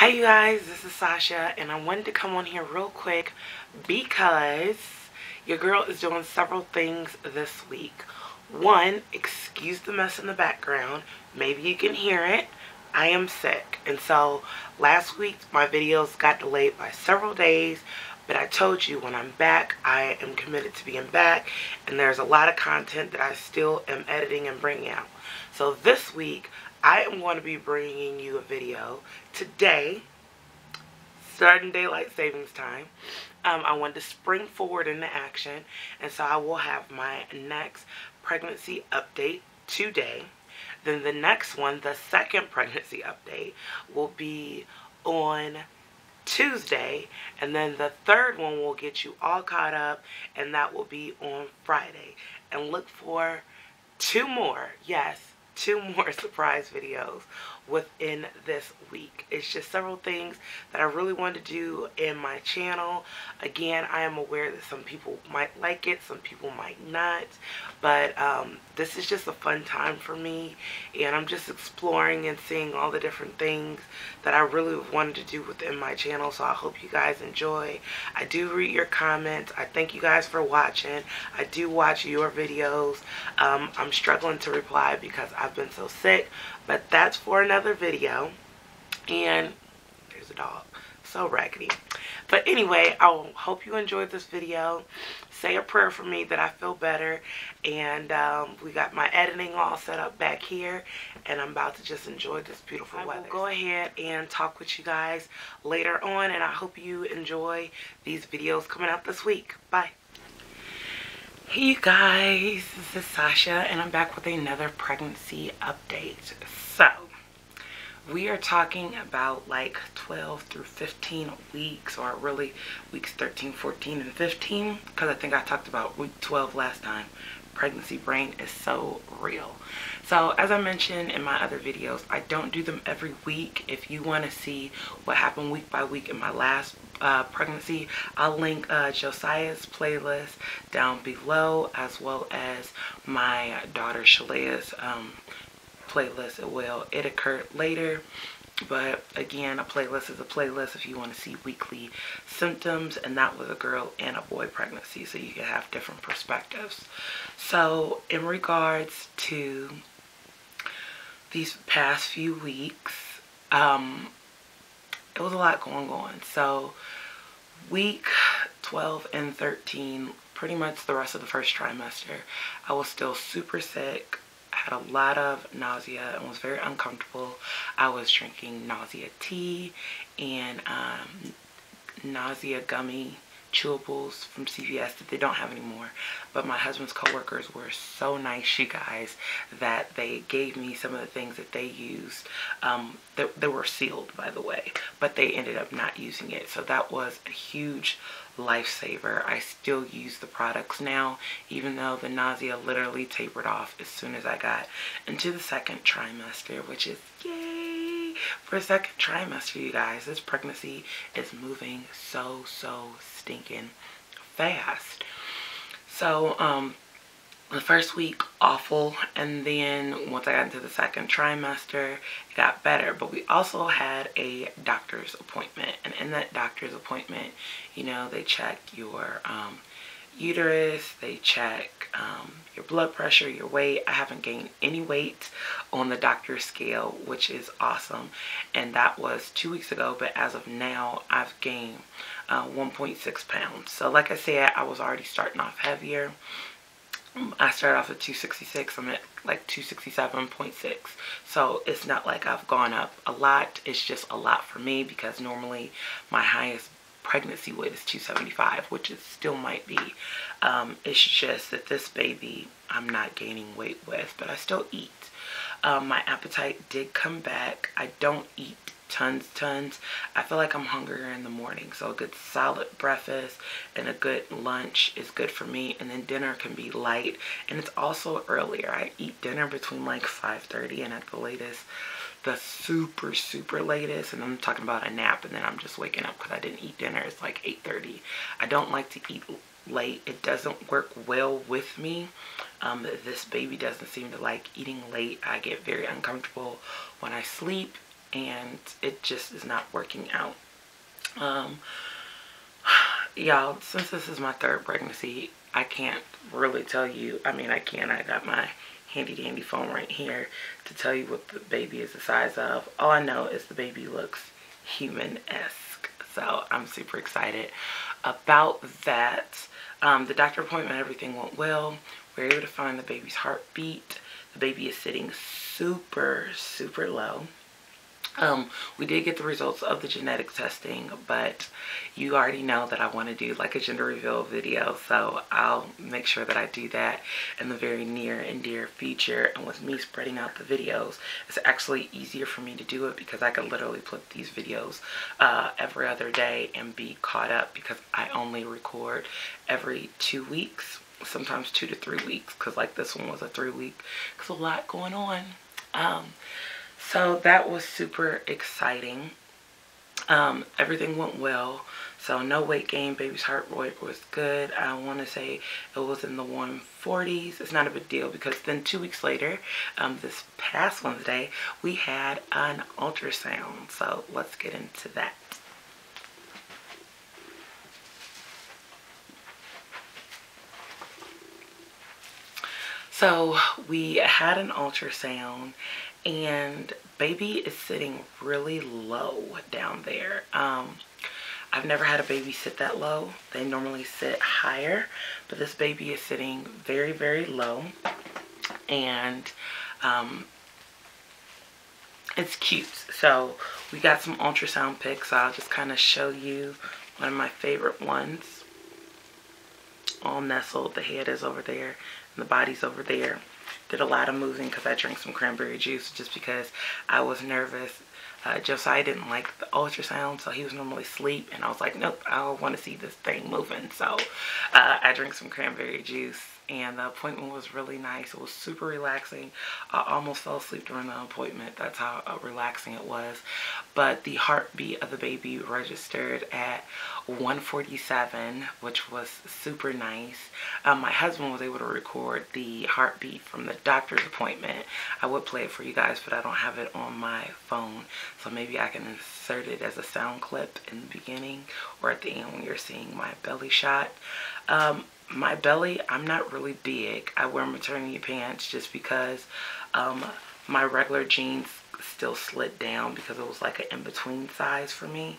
Hi you guys, this is Sasha and I wanted to come on here real quick because your girl is doing several things this week. One, excuse the mess in the background. Maybe you can hear it. I am sick and so last week my videos got delayed by several days but I told you when I'm back I am committed to being back and there's a lot of content that I still am editing and bringing out. So this week I am going to be bringing you a video today, starting daylight savings time. Um, I wanted to spring forward into action, and so I will have my next pregnancy update today. Then the next one, the second pregnancy update, will be on Tuesday, and then the third one will get you all caught up, and that will be on Friday. And look for two more, yes, two more surprise videos within this week. It's just several things that I really want to do in my channel. Again, I am aware that some people might like it, some people might not, but um, this is just a fun time for me and I'm just exploring and seeing all the different things that I really wanted to do within my channel so I hope you guys enjoy. I do read your comments. I thank you guys for watching. I do watch your videos. Um, I'm struggling to reply because I've been so sick but that's for another video. And there's a dog. So raggedy. But anyway, I hope you enjoyed this video. Say a prayer for me that I feel better. And um, we got my editing all set up back here. And I'm about to just enjoy this beautiful I weather. go ahead and talk with you guys later on. And I hope you enjoy these videos coming out this week. Bye. Hey you guys, this is Sasha and I'm back with another pregnancy update. So, we are talking about like 12 through 15 weeks or really weeks 13, 14, and 15 because I think I talked about week 12 last time. Pregnancy brain is so real. So as I mentioned in my other videos, I don't do them every week. If you want to see what happened week by week in my last uh, pregnancy. I'll link uh, Josiah's playlist down below as well as my daughter Shalaya's um, playlist as well. It occurred later but again a playlist is a playlist if you want to see weekly symptoms and that was a girl and a boy pregnancy so you can have different perspectives so in regards to these past few weeks um it was a lot going on so week 12 and 13, pretty much the rest of the first trimester, I was still super sick, I had a lot of nausea and was very uncomfortable. I was drinking nausea tea and um, nausea gummy chewables from CVS that they don't have anymore. But my husband's coworkers were so nice, you guys, that they gave me some of the things that they used. Um, that, they were sealed, by the way, but they ended up not using it. So that was a huge lifesaver. I still use the products now, even though the nausea literally tapered off as soon as I got into the second trimester, which is yay! For a second trimester, you guys, this pregnancy is moving so, so stinking fast. So, um, the first week awful and then once I got into the second trimester it got better but we also had a doctor's appointment and in that doctor's appointment you know they check your um, uterus they check um, your blood pressure your weight I haven't gained any weight on the doctor's scale which is awesome and that was two weeks ago but as of now I've gained uh, 1.6 pounds so like I said I was already starting off heavier I started off at 266. I'm at like 267.6. So it's not like I've gone up a lot. It's just a lot for me because normally my highest pregnancy weight is 275, which it still might be. Um, it's just that this baby I'm not gaining weight with, but I still eat. Um, my appetite did come back. I don't eat tons, tons. I feel like I'm hungrier in the morning. So a good solid breakfast and a good lunch is good for me. And then dinner can be light. And it's also earlier. I eat dinner between like 5.30 and at the latest the super super latest and I'm talking about a nap and then I'm just waking up because I didn't eat dinner it's like 8:30 I don't like to eat late it doesn't work well with me um, this baby doesn't seem to like eating late I get very uncomfortable when I sleep and it just is not working out. Um, y'all, since this is my third pregnancy, I can't really tell you. I mean, I can. I got my handy dandy phone right here to tell you what the baby is the size of. All I know is the baby looks human-esque. So I'm super excited about that. Um, the doctor appointment, everything went well. We were able to find the baby's heartbeat. The baby is sitting super, super low. Um, we did get the results of the genetic testing, but you already know that I want to do like a gender reveal video, so I'll make sure that I do that in the very near and dear future. And with me spreading out the videos, it's actually easier for me to do it because I can literally put these videos uh, every other day and be caught up because I only record every two weeks, sometimes two to three weeks, because like this one was a three week, because a lot going on. Um, so that was super exciting. Um, everything went well. So no weight gain. Baby's heart rate was good. I want to say it was in the 140s. It's not a big deal because then two weeks later, um, this past Wednesday, we had an ultrasound. So let's get into that. So we had an ultrasound and baby is sitting really low down there. Um, I've never had a baby sit that low. They normally sit higher, but this baby is sitting very, very low. And um, it's cute. So we got some ultrasound pics. I'll just kind of show you one of my favorite ones. All nestled. The head is over there and the body's over there did a lot of moving because I drank some cranberry juice just because I was nervous. Uh, Josiah didn't like the ultrasound, so he was normally asleep, and I was like, nope, I want to see this thing moving. So uh, I drank some cranberry juice and the appointment was really nice. It was super relaxing. I almost fell asleep during the appointment. That's how uh, relaxing it was. But the heartbeat of the baby registered at 147, which was super nice. Um, my husband was able to record the heartbeat from the doctor's appointment. I would play it for you guys, but I don't have it on my phone. So maybe I can insert it as a sound clip in the beginning or at the end when you're seeing my belly shot. Um, my belly, I'm not really big. I wear maternity pants just because um, my regular jeans still slid down because it was like an in-between size for me.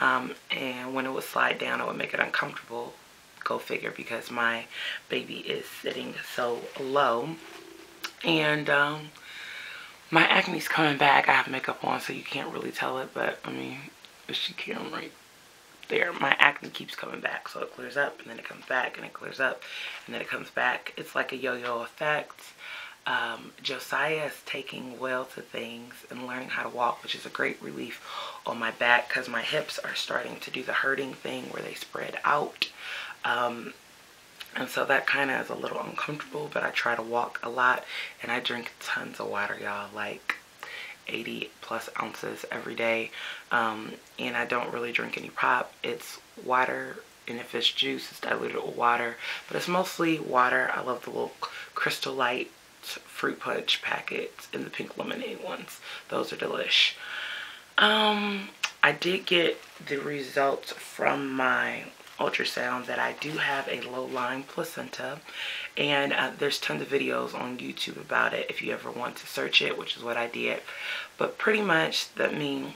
Um, and when it would slide down, it would make it uncomfortable. Go figure because my baby is sitting so low. And um, my acne's coming back. I have makeup on so you can't really tell it, but I mean, she can right there my acne keeps coming back. So it clears up and then it comes back and it clears up and then it comes back. It's like a yo-yo effect. Um, Josiah is taking well to things and learning how to walk which is a great relief on my back because my hips are starting to do the hurting thing where they spread out. Um, and so that kind of is a little uncomfortable but I try to walk a lot and I drink tons of water y'all. Like 80 plus ounces every day. Um, and I don't really drink any pop it's water and if it's juice it's diluted with water. But it's mostly water. I love the little crystal light fruit punch packets and the pink lemonade ones. Those are delish. Um I did get the results from my ultrasound that I do have a low-lying placenta and uh, there's tons of videos on YouTube about it if you ever want to search it which is what I did. But pretty much that means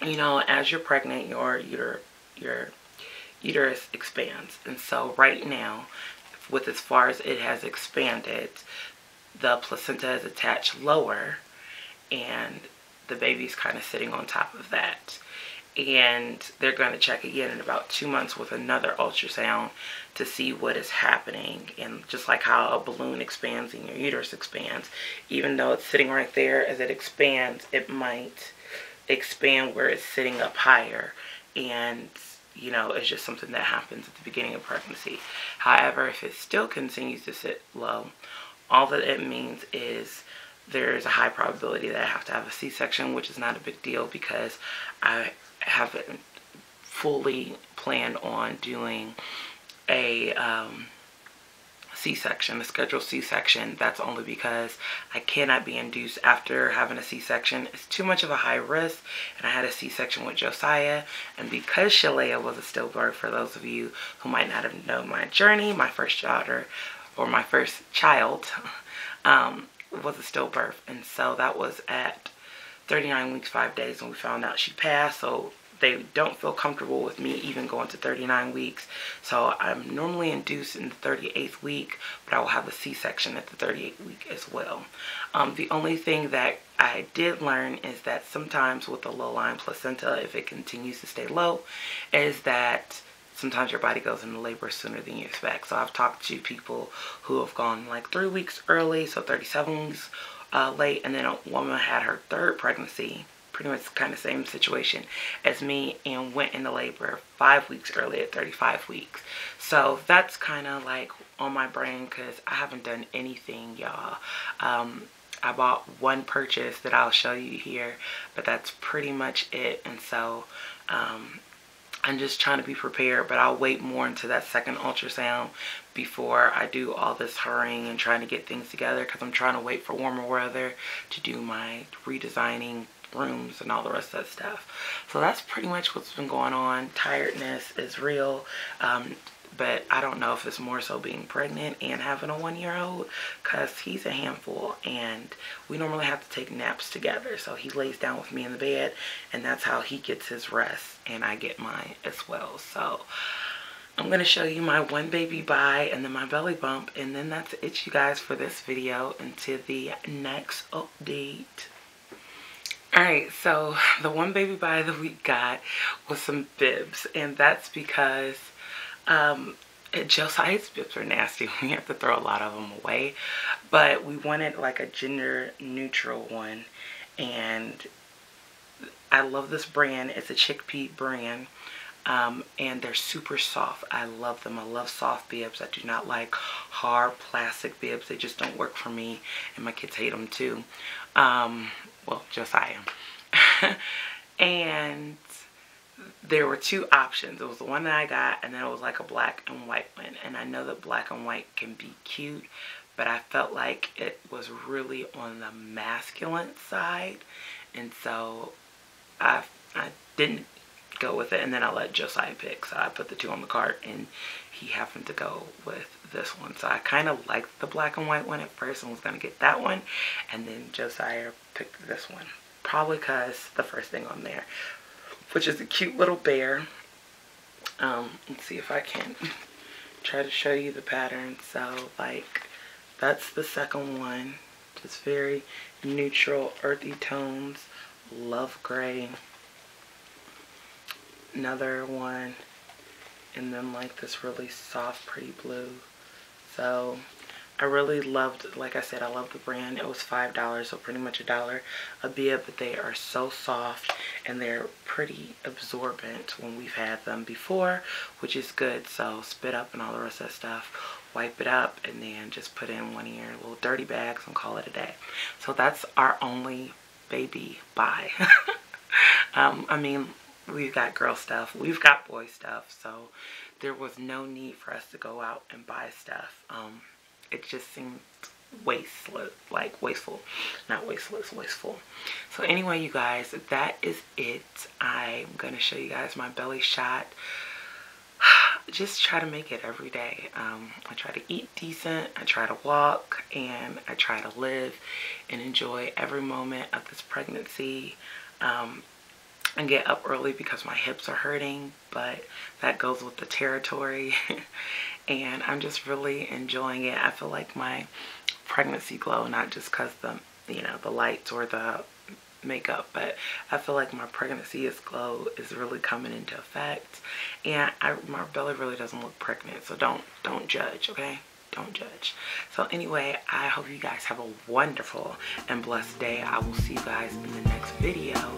you know as you're pregnant your uter your uterus expands. And so right now with as far as it has expanded the placenta is attached lower and the baby's kind of sitting on top of that and they're going to check again in about two months with another ultrasound to see what is happening. And just like how a balloon expands and your uterus expands even though it's sitting right there as it expands it might expand where it's sitting up higher. And you know it's just something that happens at the beginning of pregnancy. However if it still continues to sit low all that it means is there's a high probability that I have to have a C-section, which is not a big deal because I haven't fully planned on doing a um, C-section, a scheduled C-section. That's only because I cannot be induced after having a C-section. It's too much of a high risk, and I had a C-section with Josiah. And because Shalaya was a stillbirth, for those of you who might not have known my journey, my first daughter, or my first child, um, was a stillbirth. And so that was at 39 weeks, 5 days, and we found out she passed. So they don't feel comfortable with me even going to 39 weeks. So I'm normally induced in the 38th week, but I will have a C-section at the 38th week as well. Um, the only thing that I did learn is that sometimes with the low-lying placenta, if it continues to stay low, is that sometimes your body goes into labor sooner than you expect. So I've talked to people who have gone like three weeks early, so 37 weeks uh, late, and then a woman had her third pregnancy pretty much kind of same situation as me and went into labor five weeks early at 35 weeks. So that's kind of like on my brain because I haven't done anything, y'all. Um, I bought one purchase that I'll show you here, but that's pretty much it. And so um, I'm just trying to be prepared, but I'll wait more into that second ultrasound before I do all this hurrying and trying to get things together because I'm trying to wait for warmer weather to do my redesigning rooms and all the rest of that stuff. So that's pretty much what's been going on. Tiredness is real. Um, but I don't know if it's more so being pregnant and having a one-year-old because he's a handful and we normally have to take naps together. So he lays down with me in the bed and that's how he gets his rest and I get mine as well. So I'm going to show you my one baby buy and then my belly bump and then that's it you guys for this video until the next update. Alright, so the one baby buy that we got was some bibs, and that's because um, Josiah's bibs are nasty. We have to throw a lot of them away, but we wanted like a gender neutral one, and I love this brand. It's a chickpea brand. Um, and they're super soft. I love them. I love soft bibs. I do not like hard plastic bibs. They just don't work for me, and my kids hate them too. Um, well, Josiah. and there were two options. It was the one that I got, and then it was like a black and white one. And I know that black and white can be cute, but I felt like it was really on the masculine side. And so I, I didn't go with it. And then I let Josiah pick. So I put the two on the cart, and he happened to go with this one. So I kind of liked the black and white one at first and was going to get that one. And then Josiah picked this one. Probably because the first thing on there, which is a cute little bear. Um, let's see if I can try to show you the pattern. So like that's the second one. Just very neutral, earthy tones. Love gray. Another one. And then like this really soft, pretty blue. So I really loved, like I said, I love the brand. It was $5, so pretty much a dollar a bib, but they are so soft and they're pretty absorbent when we've had them before, which is good. So spit up and all the rest of that stuff. Wipe it up and then just put in one of your little dirty bags and call it a day. So that's our only baby buy um, I mean, we've got girl stuff. We've got boy stuff. So there was no need for us to go out and buy stuff. Um, it just seemed wasteful like wasteful not wasteless wasteful. So anyway you guys that is it. I'm gonna show you guys my belly shot. Just try to make it every day. Um, i try to eat decent i try to walk and i try to live and enjoy every moment of this pregnancy. Um, and get up early because my hips are hurting but that goes with the territory and I'm just really enjoying it. I feel like my pregnancy glow, not just because the, you know, the lights or the makeup, but I feel like my pregnancy is glow is really coming into effect. And I, my belly really doesn't look pregnant, so don't, don't judge, okay? Don't judge. So anyway, I hope you guys have a wonderful and blessed day. I will see you guys in the next video.